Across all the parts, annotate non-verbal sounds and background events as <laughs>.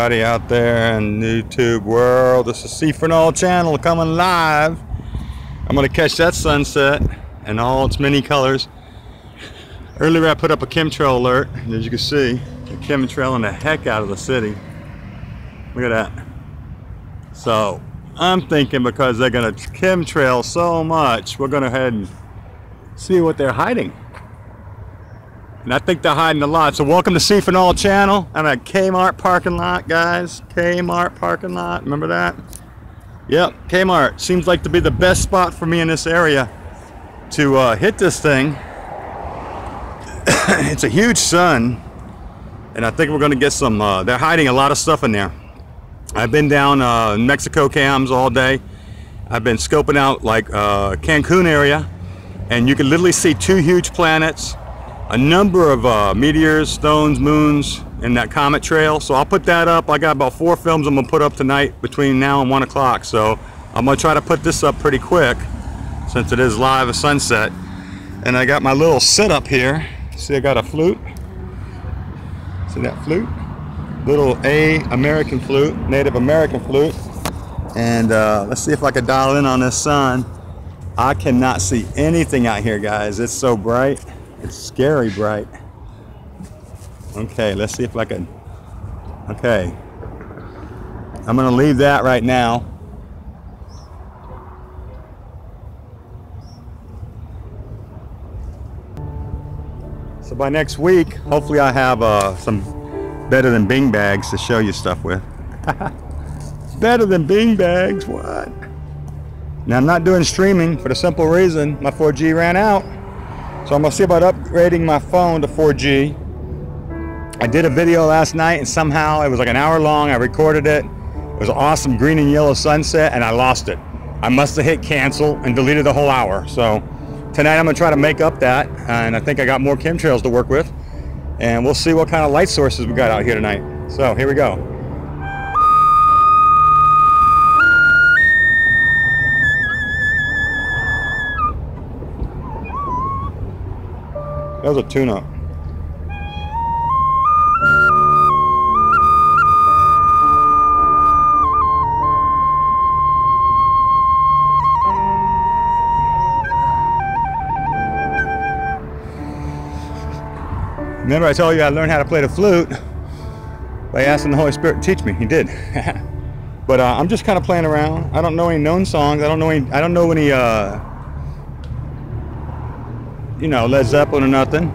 Everybody out there in YouTube world, this is All channel coming live. I'm gonna catch that sunset in all its many colors. Earlier I put up a chemtrail alert, and as you can see, the chemtrailing the heck out of the city. Look at that. So I'm thinking because they're gonna chemtrail so much, we're gonna head and see what they're hiding. And I think they're hiding a lot. So welcome to C All channel. I'm at Kmart parking lot, guys. Kmart parking lot. Remember that? Yep, Kmart. Seems like to be the best spot for me in this area to uh, hit this thing. <coughs> it's a huge sun. And I think we're going to get some, uh, they're hiding a lot of stuff in there. I've been down uh, Mexico cams all day. I've been scoping out like uh, Cancun area. And you can literally see two huge planets a number of uh, meteors, stones, moons in that comet trail. So I'll put that up. I got about four films I'm gonna put up tonight between now and one o'clock. So I'm gonna try to put this up pretty quick since it is live at sunset. And I got my little setup here. See, I got a flute. See that flute? Little A American flute, Native American flute. And uh, let's see if I can dial in on this sun. I cannot see anything out here, guys. It's so bright. It's scary bright. Okay, let's see if I can. Okay. I'm going to leave that right now. So by next week, hopefully I have uh, some better than Bing bags to show you stuff with. <laughs> better than Bing bags, what? Now I'm not doing streaming for the simple reason my 4G ran out. So I'm gonna see about upgrading my phone to 4G. I did a video last night and somehow it was like an hour long. I recorded it. It was an awesome green and yellow sunset and I lost it. I must have hit cancel and deleted the whole hour. So tonight I'm gonna try to make up that and I think I got more chemtrails to work with and we'll see what kind of light sources we got out here tonight. So here we go. That was a tune-up. Remember I told you I learned how to play the flute by asking the Holy Spirit to teach me. He did. <laughs> but uh, I'm just kind of playing around. I don't know any known songs. I don't know any. I don't know any uh, you know, Led Zeppelin or nothing.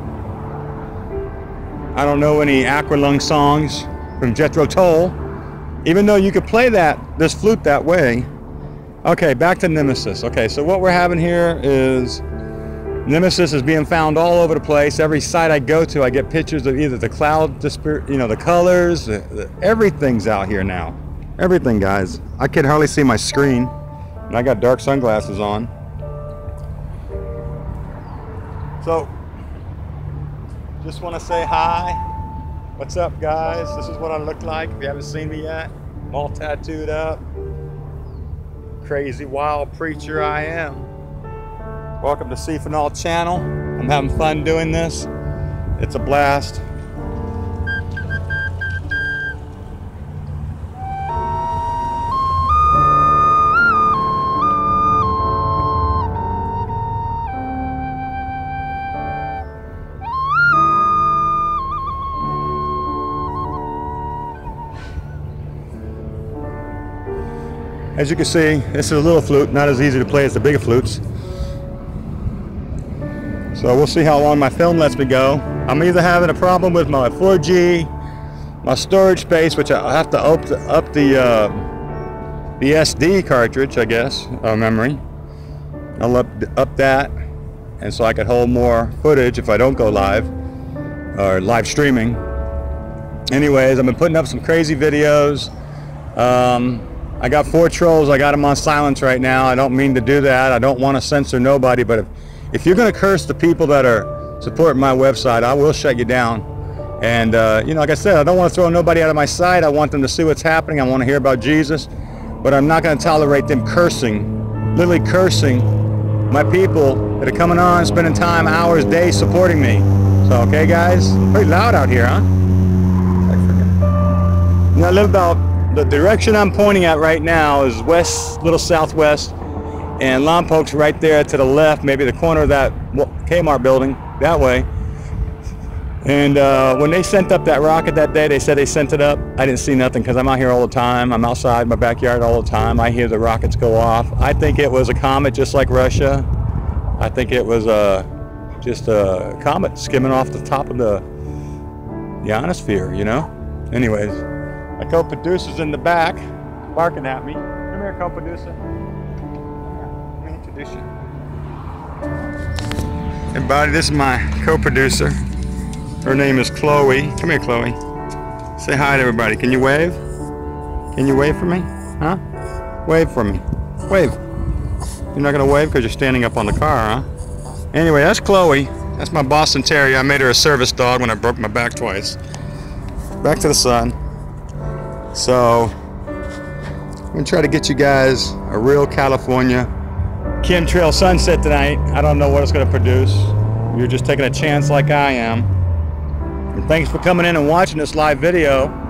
I don't know any Aqualung songs from Jethro Tull. Even though you could play that, this flute that way. Okay, back to Nemesis. Okay, so what we're having here is Nemesis is being found all over the place. Every site I go to, I get pictures of either the cloud, you know, the colors, everything's out here now. Everything, guys. I can hardly see my screen, and I got dark sunglasses on. So, just want to say hi. What's up, guys? This is what I look like. If you haven't seen me yet, I'm all tattooed up. Crazy wild preacher I am. Welcome to All channel. I'm having fun doing this. It's a blast. As you can see, this is a little flute, not as easy to play as the bigger flutes. So we'll see how long my film lets me go. I'm either having a problem with my 4G, my storage space, which I have to up the, up the, uh, the SD cartridge, I guess, uh, memory. I'll up, up that, and so I can hold more footage if I don't go live, or live streaming. Anyways, I've been putting up some crazy videos. Um, I got four trolls. I got them on silence right now. I don't mean to do that. I don't want to censor nobody, but if, if you're going to curse the people that are supporting my website, I will shut you down. And, uh, you know, like I said, I don't want to throw nobody out of my sight. I want them to see what's happening. I want to hear about Jesus. But I'm not going to tolerate them cursing, literally cursing my people that are coming on, spending time, hours, days supporting me. So, okay, guys? Pretty loud out here, huh? Now live about the direction I'm pointing at right now is west, little southwest, and Lompoc's right there to the left, maybe the corner of that Kmart building that way. And uh, when they sent up that rocket that day, they said they sent it up. I didn't see nothing because I'm out here all the time. I'm outside my backyard all the time. I hear the rockets go off. I think it was a comet just like Russia. I think it was a, just a comet skimming off the top of the, the ionosphere, you know? Anyways, my co-producer's in the back barking at me. Come here, co-producer. Let me introduce you. Everybody, this is my co-producer. Her name is Chloe. Come here, Chloe. Say hi to everybody. Can you wave? Can you wave for me? Huh? Wave for me. Wave. You're not going to wave because you're standing up on the car, huh? Anyway, that's Chloe. That's my Boston Terrier. I made her a service dog when I broke my back twice. Back to the sun. So, I'm to try to get you guys a real California chemtrail sunset tonight. I don't know what it's to produce. You're just taking a chance like I am. And thanks for coming in and watching this live video.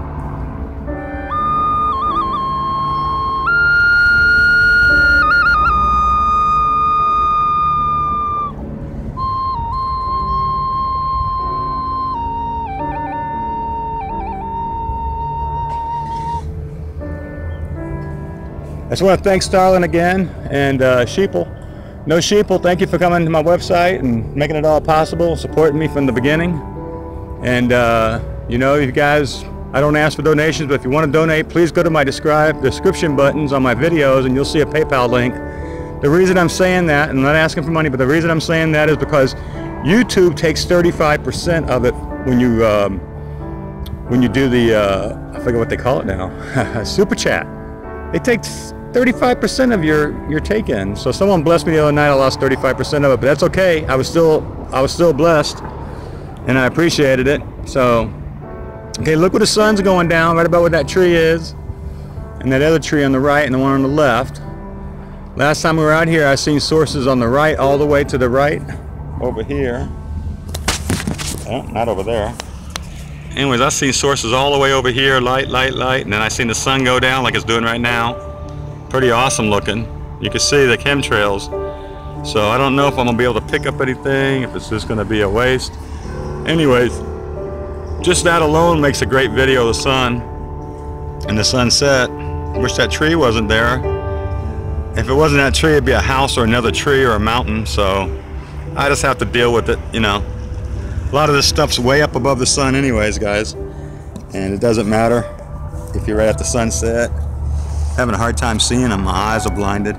Just want to thank Starlin again and uh, Sheeple. No Sheeple, thank you for coming to my website and making it all possible, supporting me from the beginning. And, uh, you know, you guys, I don't ask for donations, but if you want to donate, please go to my describe, description buttons on my videos and you'll see a PayPal link. The reason I'm saying that, and I'm not asking for money, but the reason I'm saying that is because YouTube takes 35% of it when you um, when you do the, uh, I forget what they call it now, <laughs> super chat. It takes 35% of your, your take-in. So someone blessed me the other night, I lost 35% of it, but that's okay. I was still, I was still blessed and I appreciated it. So, okay, look where the sun's going down, right about where that tree is, and that other tree on the right and the one on the left. Last time we were out here, I seen sources on the right, all the way to the right, over here. Oh, not over there. Anyways, I seen sources all the way over here, light, light, light, and then I seen the sun go down like it's doing right now. Pretty awesome looking. You can see the chemtrails. So I don't know if I'm gonna be able to pick up anything, if it's just gonna be a waste. Anyways, just that alone makes a great video of the sun and the sunset. Wish that tree wasn't there. If it wasn't that tree, it'd be a house or another tree or a mountain. So I just have to deal with it, you know. A lot of this stuff's way up above the sun anyways, guys. And it doesn't matter if you're right at the sunset. Having a hard time seeing them. My eyes are blinded.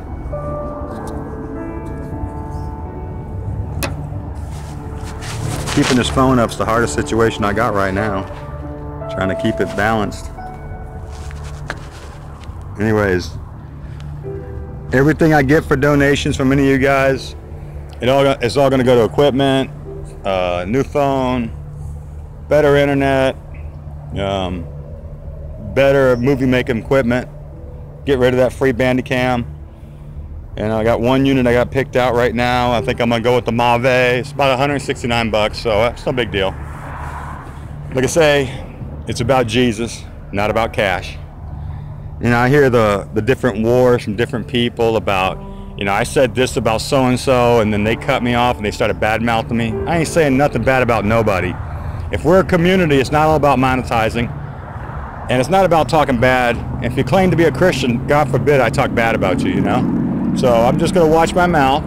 keeping this phone up is the hardest situation I got right now. Trying to keep it balanced. Anyways, everything I get for donations from any of you guys, it all it's all going to go to equipment, uh, new phone, better internet, um, better movie making equipment. Get rid of that free Bandicam. And I got one unit I got picked out right now. I think I'm gonna go with the Mave. It's about 169 bucks, so it's no big deal. Like I say, it's about Jesus, not about cash. You know, I hear the, the different wars from different people about, you know, I said this about so-and-so, and then they cut me off and they started bad-mouthing me. I ain't saying nothing bad about nobody. If we're a community, it's not all about monetizing, and it's not about talking bad. If you claim to be a Christian, God forbid I talk bad about you, you know? So I'm just going to watch my mouth.